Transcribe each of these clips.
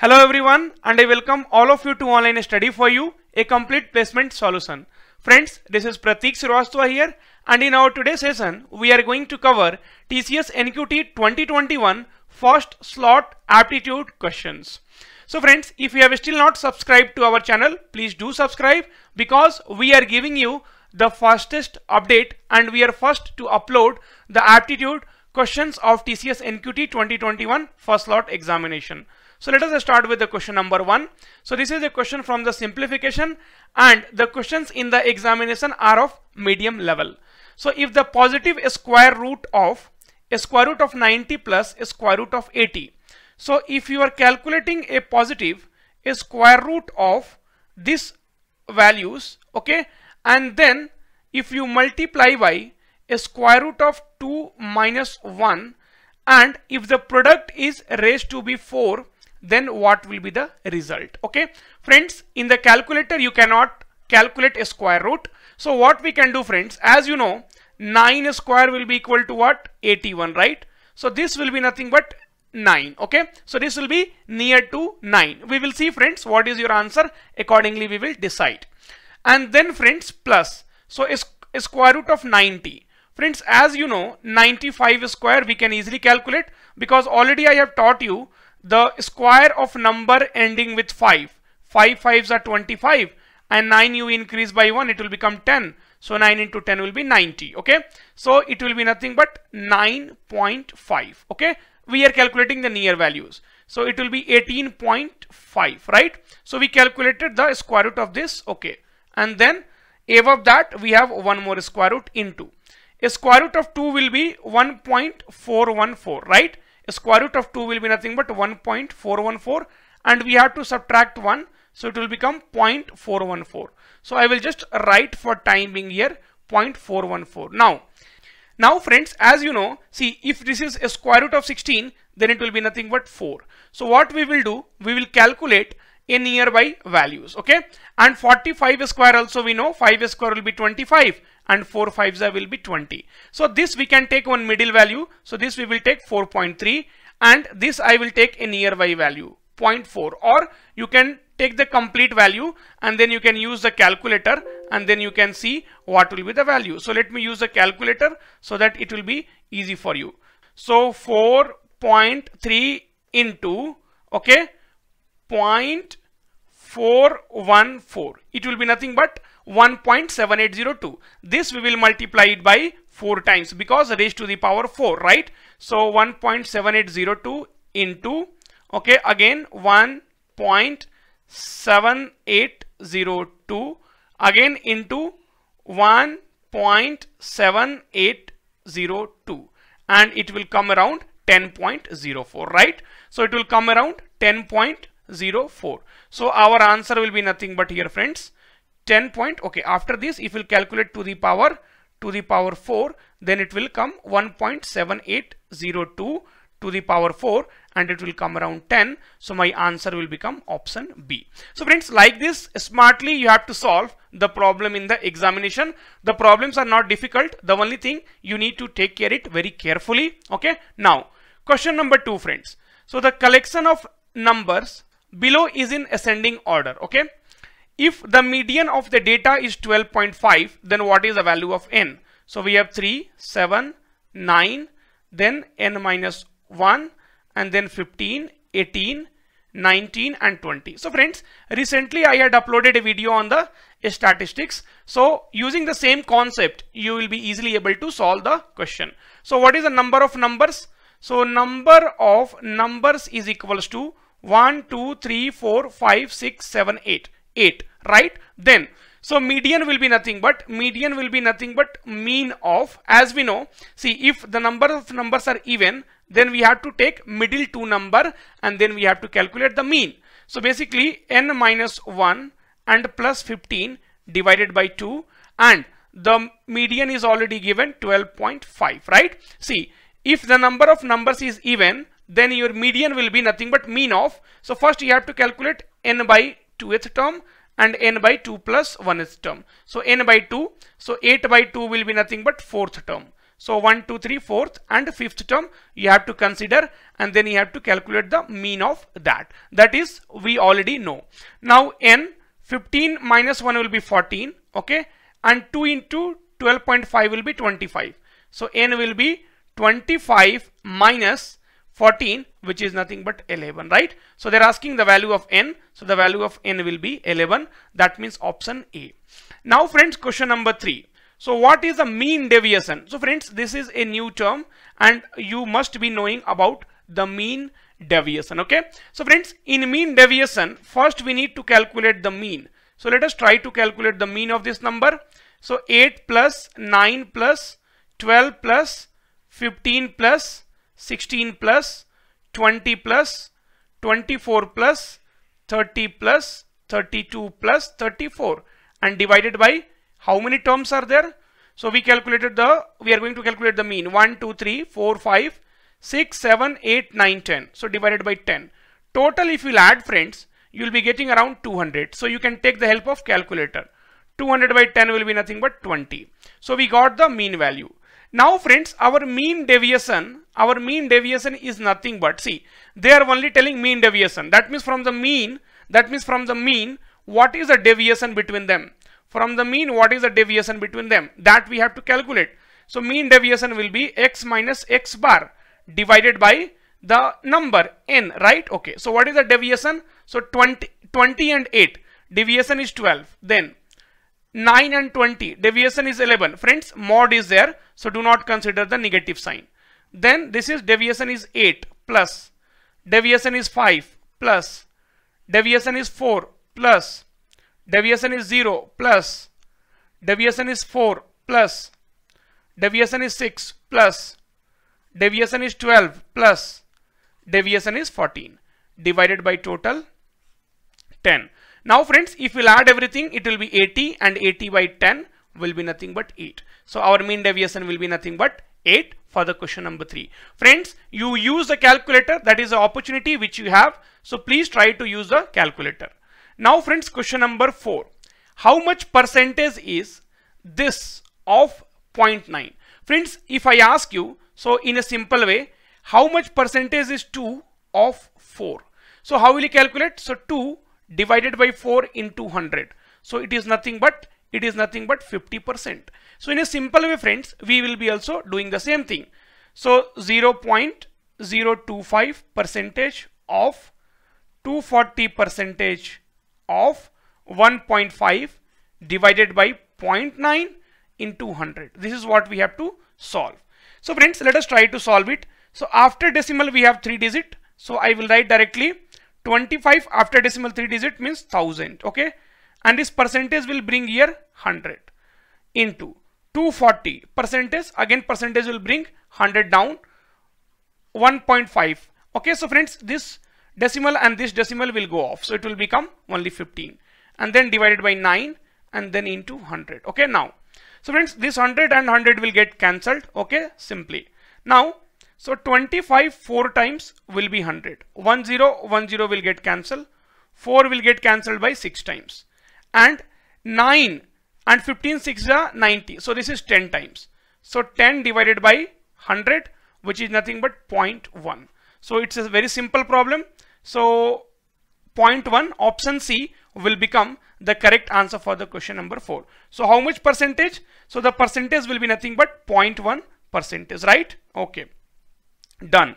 Hello everyone and I welcome all of you to online study for you a complete placement solution. Friends this is Pratik Shrivastava here and in our today's session we are going to cover TCS NQT 2021 first slot aptitude questions. So friends if you have still not subscribed to our channel please do subscribe because we are giving you the fastest update and we are first to upload the aptitude questions of TCS NQT 2021 first slot examination. So let us start with the question number one. So this is a question from the simplification and the questions in the examination are of medium level. So if the positive square root of a square root of 90 plus a square root of 80. So if you are calculating a positive a square root of these values okay and then if you multiply by a square root of 2 minus 1 and if the product is raised to be 4 then what will be the result? Okay. Friends in the calculator you cannot calculate a square root. So what we can do friends as you know 9 square will be equal to what? 81 right? So this will be nothing but 9 okay. So this will be near to 9 we will see friends what is your answer? Accordingly we will decide. And then friends plus. So a, square root of 90 friends as you know 95 square we can easily calculate because already I have taught you the square of number ending with 5 5 5s are 25 and 9 you increase by 1 it will become 10 so 9 into 10 will be 90 okay? So it will be nothing but 9.5 okay? We are calculating the near values. So it will be 18.5 right? So we calculated the square root of this okay? And then above that we have one more square root into a square root of 2 will be 1.414 right? Square root of 2 will be nothing but 1.414 and we have to subtract 1 so it will become 0.414 so I will just write for time being here 0.414 now now friends as you know see if this is a square root of 16 then it will be nothing but 4 so what we will do we will calculate a nearby values okay? And 45 square also we know 5 square will be 25 and 4 5s will be 20 so this we can take one middle value. So this we will take 4.3 and this I will take a nearby value 0.4 or you can take the complete value and then you can use the calculator and then you can see what will be the value. So let me use the calculator so that it will be easy for you. So 4.3 into okay 0.414 it will be nothing but 1.7802 this we will multiply it by 4 times because raised to the power 4 right? So 1.7802 into okay again 1.7802 again into 1.7802 and it will come around 10.04 right? So it will come around 10.04 so our answer will be nothing but here friends. 10 point okay after this if you calculate to the power to the power 4 then it will come 1.7802 to the power 4 and it will come around 10 so my answer will become option B. So friends like this smartly you have to solve the problem in the examination. The problems are not difficult. The only thing you need to take care it very carefully okay? Now question number 2 friends. So the collection of numbers below is in ascending order okay? If the median of the data is 12.5 then what is the value of n? So we have 3 7 9 then n minus 1 and then 15 18 19 and 20 so friends recently i had uploaded a video on the statistics. So using the same concept you will be easily able to solve the question. So what is the number of numbers? So number of numbers is equals to 1 2 3 4 5 6 7 8 8 right? Then so median will be nothing but median will be nothing but mean of as we know see if the number of numbers are even then we have to take middle two number and then we have to calculate the mean. So basically n minus 1 and plus 15 divided by 2 and the median is already given 12.5 right? See if the number of numbers is even then your median will be nothing but mean of so first you have to calculate n by 2th term and n by 2 plus 1th term. So n by 2, so 8 by 2 will be nothing but 4th term. So 1, 2, 3, fourth and fifth term you have to consider and then you have to calculate the mean of that. That is we already know. Now n 15 minus 1 will be 14 okay and 2 into 12.5 will be 25. So n will be 25 minus 14 which is nothing but 11 right. So they're asking the value of n. So the value of n will be 11 that means option A. Now friends question number 3. So what is the mean deviation? So friends, this is a new term and you must be knowing about the mean deviation. Okay. So friends, in mean deviation, first we need to calculate the mean. So let us try to calculate the mean of this number. So 8 plus 9 plus 12 plus 15 plus 16 plus 20 plus 24 plus 30 plus 32 plus 34 and divided by how many terms are there? So we calculated the, we are going to calculate the mean 1, 2, 3, 4, 5, 6, 7, 8, 9, 10. So divided by 10. Total if you add friends, you will be getting around 200. So you can take the help of calculator. 200 by 10 will be nothing but 20. So we got the mean value. Now friends, our mean deviation, our mean deviation is nothing but, see, they are only telling mean deviation. That means from the mean, that means from the mean, what is the deviation between them? from the mean what is the deviation between them? That we have to calculate. So mean deviation will be x minus x bar divided by the number n right? Okay. So what is the deviation? So 20 20 and 8 deviation is 12 then 9 and 20 deviation is 11 friends mod is there. So do not consider the negative sign then this is deviation is 8 plus. Deviation is 5 plus. Deviation is 4 plus. Deviation is 0 plus. Deviation is 4 plus. Deviation is 6 plus. Deviation is 12 plus. Deviation is 14 divided by total 10 now friends if we'll add everything it will be 80 and 80 by 10 will be nothing but 8 so our mean deviation will be nothing but 8 for the question number 3 friends you use the calculator that is the opportunity which you have so please try to use the calculator now friends, question number 4. How much percentage is this of 0.9? Friends, if I ask you, so in a simple way, how much percentage is 2 of 4? So how will you calculate? So 2 divided by 4 into 100. So it is nothing but it is nothing but 50%. So in a simple way friends, we will be also doing the same thing. So 0.025 percentage of 240 percentage of 1.5 divided by 0.9 into 100. This is what we have to solve. So friends, let us try to solve it. So after decimal, we have three digit. So I will write directly 25 after decimal three digit means 1000. Okay. And this percentage will bring here 100 into 240 percentage. Again, percentage will bring 100 down 1.5. Okay. So friends, this decimal and this decimal will go off. So it will become only 15 and then divided by 9 and then into 100. Okay, now. So friends, this 100 and 100 will get cancelled. Okay, simply. Now, so 25 4 times will be 100. 1 0 1 0 will get cancelled. 4 will get cancelled by 6 times. And 9 and 15 6 are 90. So this is 10 times. So 10 divided by 100 which is nothing but 0.1. So it's a very simple problem. So point 1 option C will become the correct answer for the question number 4. So how much percentage? So the percentage will be nothing but 0.1 percentage, right? Okay, done.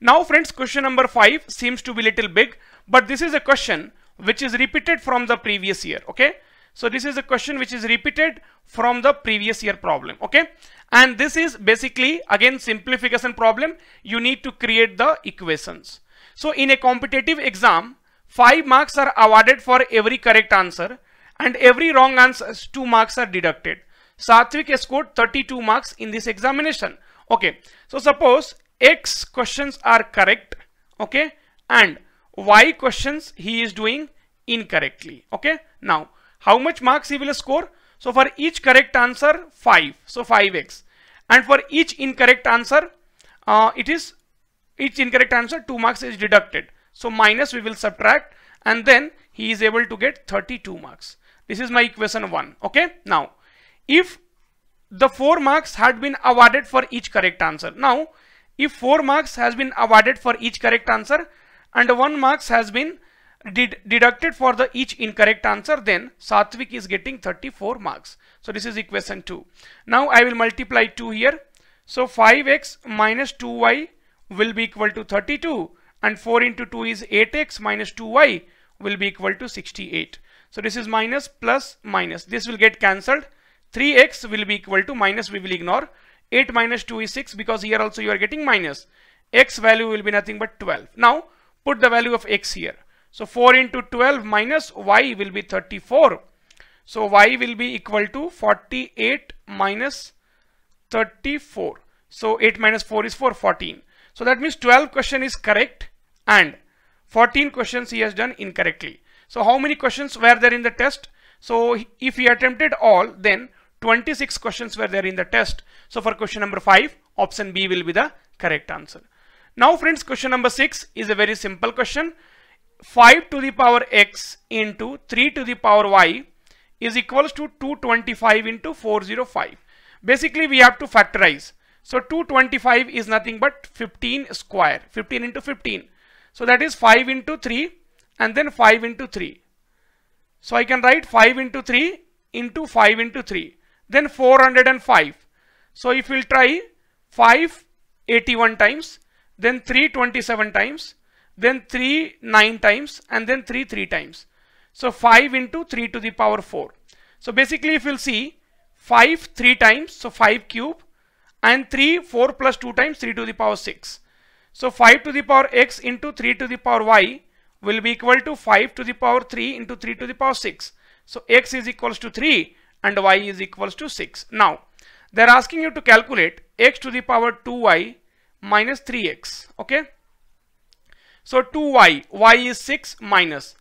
Now friends, question number 5 seems to be little big, but this is a question which is repeated from the previous year, okay? So this is a question which is repeated from the previous year problem, okay? And this is basically again simplification problem. You need to create the equations. So in a competitive exam, 5 marks are awarded for every correct answer and every wrong answer 2 marks are deducted. Satvik scored 32 marks in this examination. Okay, so suppose X questions are correct, okay, and Y questions he is doing incorrectly, okay. Now, how much marks he will score? So for each correct answer, 5, so 5x. And for each incorrect answer, uh, it is each incorrect answer 2 marks is deducted so minus we will subtract and then he is able to get 32 marks this is my equation 1 okay now if the 4 marks had been awarded for each correct answer. Now, if 4 marks has been awarded for each correct answer and 1 marks has been did deducted for the each incorrect answer, then Satvik is getting 34 marks. So this is equation 2. Now I will multiply 2 here. So 5x minus 2y will be equal to 32 and 4 into 2 is 8x minus 2y will be equal to 68. So this is minus plus minus. This will get cancelled. 3x will be equal to minus we will ignore. 8 minus 2 is 6 because here also you are getting minus. x value will be nothing but 12. Now put the value of x here. So 4 into 12 minus y will be 34. So y will be equal to 48 minus 34. So 8 minus 4 is 4, 14. So that means 12 question is correct and 14 questions he has done incorrectly. So how many questions were there in the test? So if he attempted all then 26 questions were there in the test. So for question number 5 option B will be the correct answer. Now friends question number 6 is a very simple question. 5 to the power x into 3 to the power y is equals to 225 into 405. Basically we have to factorize. So 225 is nothing but 15 square, 15 into 15. So that is 5 into 3 and then 5 into 3. So I can write 5 into 3 into 5 into 3. Then 405. So if we'll try 5 81 times, then 327 times, then 3 9 times and then 3 3 times. So 5 into 3 to the power 4. So basically if you'll see 5 3 times, so 5 cube and 3 4 plus 2 times 3 to the power 6. So 5 to the power x into 3 to the power y will be equal to 5 to the power 3 into 3 to the power 6. So x is equals to 3 and y is equals to 6. Now they're asking you to calculate x to the power 2y minus 3x. Okay. So 2y, y is 6 minus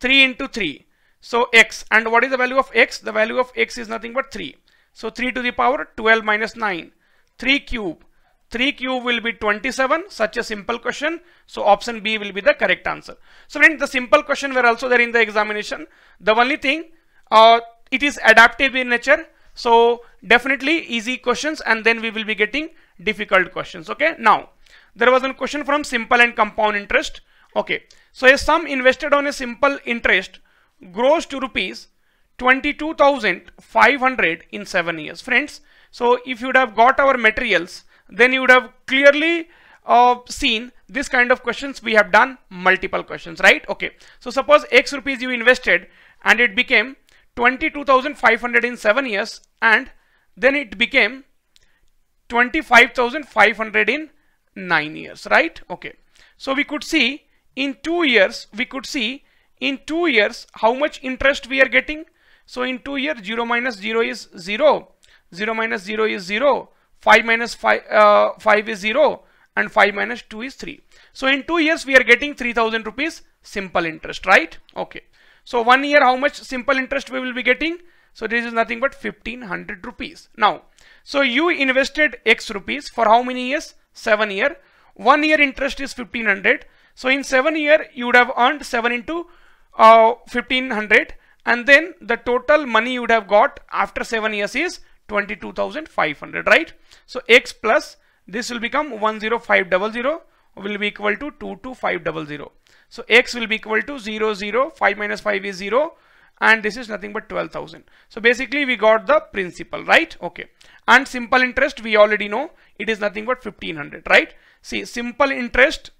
3 into 3. So x and what is the value of x? The value of x is nothing but 3. So 3 to the power 12 minus 9. 3 cube 3 cube will be 27 such a simple question so option b will be the correct answer so friends the simple question were also there in the examination the only thing uh, it is adaptive in nature so definitely easy questions and then we will be getting difficult questions. Okay now there was a question from simple and compound interest. Okay so a sum invested on a simple interest grows to rupees 22,500 in 7 years. Friends so if you would have got our materials then you would have clearly uh, seen this kind of questions we have done multiple questions right? Okay so suppose x rupees you invested and it became 22,500 in 7 years and then it became 25,500 in 9 years right okay so we could see in 2 years we could see in 2 years how much interest we are getting so in 2 years 0 minus 0 is 0 0 minus 0 is 0 5 minus 5, uh, 5 is 0 and 5 minus 2 is 3. So in 2 years we are getting 3000 rupees simple interest, right? Okay. So one year how much simple interest we will be getting? So this is nothing but 1500 rupees. Now, so you invested X rupees for how many years? 7 year. One year interest is 1500. So in 7 year you would have earned 7 into uh, 1500 and then the total money you would have got after 7 years is 22,500 right so x plus this will become 10500 will be equal to 22500 so x will be equal to 0 0 5 minus 5 is 0 and this is nothing but 12,000 so basically we got the principal right? Okay. And simple interest we already know it is nothing but 1500 right? See simple interest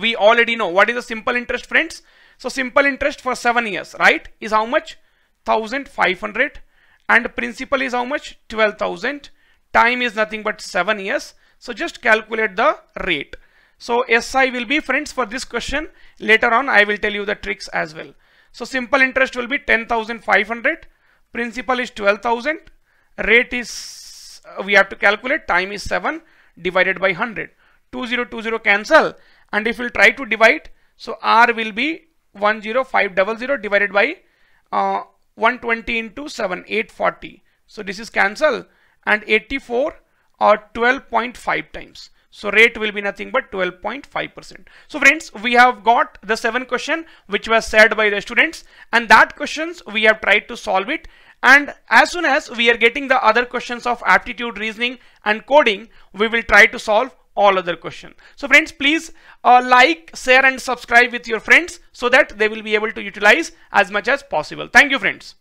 we already know. What is the simple interest friends? So simple interest for 7 years right is how much? 1500 and principal is how much? 12000 time is nothing but 7 years. So just calculate the rate. So SI will be friends for this question. Later on I will tell you the tricks as well so simple interest will be 10,500 principal is 12,000 rate is uh, we have to calculate time is 7 divided by 100 2020 cancel. And if we try to divide so R will be 10500 divided by uh, 120 into 7 840 so this is cancel. And 84 or 12.5 times so rate will be nothing but 12.5 percent. So friends we have got the seven question which was said by the students and that questions we have tried to solve it. And as soon as we are getting the other questions of aptitude reasoning and coding we will try to solve all other questions. So friends please uh, like share and subscribe with your friends so that they will be able to utilize as much as possible. Thank you friends